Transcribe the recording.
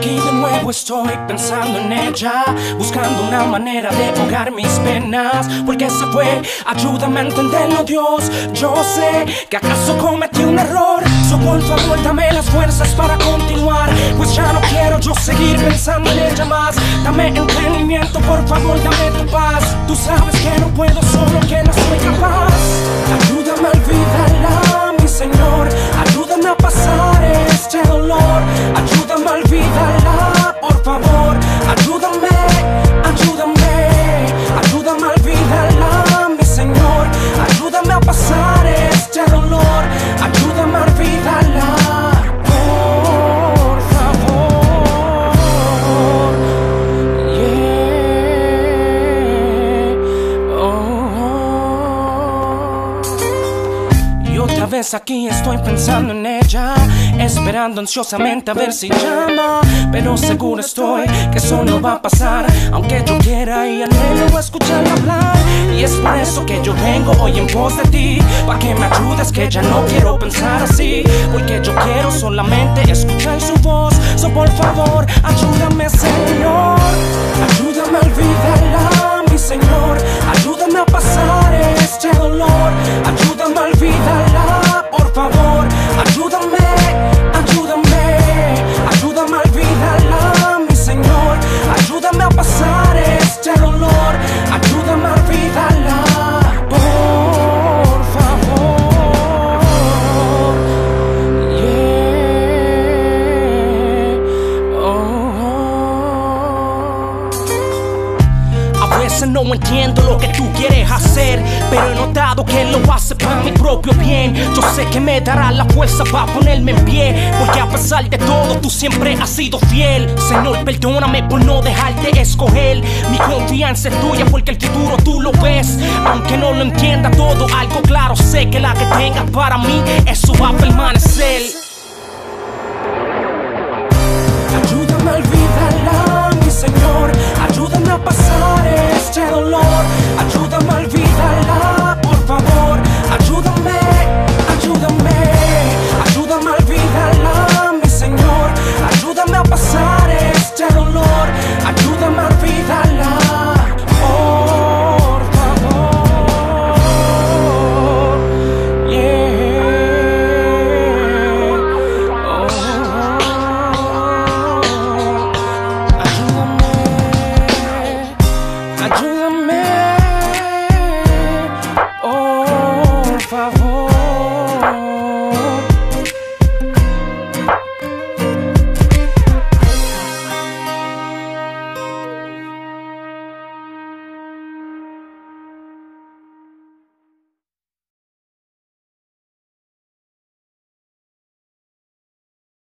tiempo estoy pensando en ella, buscando una manera de ahogar mis penas. Porque se fue, ayúdame a entenderlo, Dios. Yo sé que acaso cometí un error. So por favor, dame las fuerzas para continuar. Pues ya no quiero yo seguir pensando en ella más. Dame entendimiento, por favor, dame tu paz. Vez aquí estoy pensando en ella, esperando ansiosamente a ver si llama. Pero seguro estoy que eso no va a pasar, aunque yo quiera y anhelo escucharla hablar. Y es por eso que yo vengo hoy en pos de ti, para que me ayudes que ya no quiero pensar así, porque yo quiero solamente escuchar su voz. So por favor, ayúdame Señor, ayúdame no entiendo lo que tú quieres hacer, pero he notado que lo hace para mi propio bien. Yo sé que me dará la fuerza para ponerme en pie, porque a pesar de todo tú siempre has sido fiel. Señor, perdóname por no dejarte escoger. Mi confianza es tuya porque el futuro tú lo ves. Aunque no lo entienda todo, algo claro sé que la que tengas para mí, eso va a permanecer.